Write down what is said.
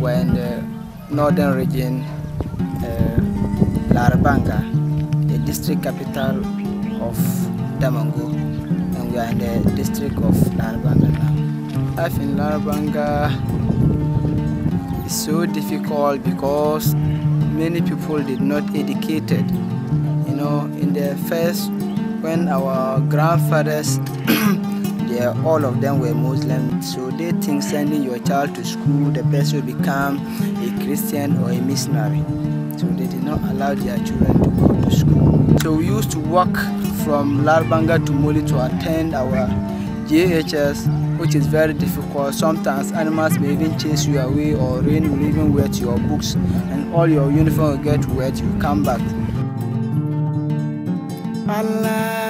We're in the northern region, uh, Larabanga, the district capital of Damongo, and we are in the district of Larabanga now. Life in Larabanga is so difficult because many people did not educated. You know, in the first, when our grandfathers all of them were Muslim, so they think sending your child to school, the person will become a Christian or a missionary. So they did not allow their children to go to school. So we used to walk from Larabanga to Moli to attend our JHS, which is very difficult. Sometimes animals may even chase you away or rain will even wet your books and all your uniform will get wet, you come back. Allah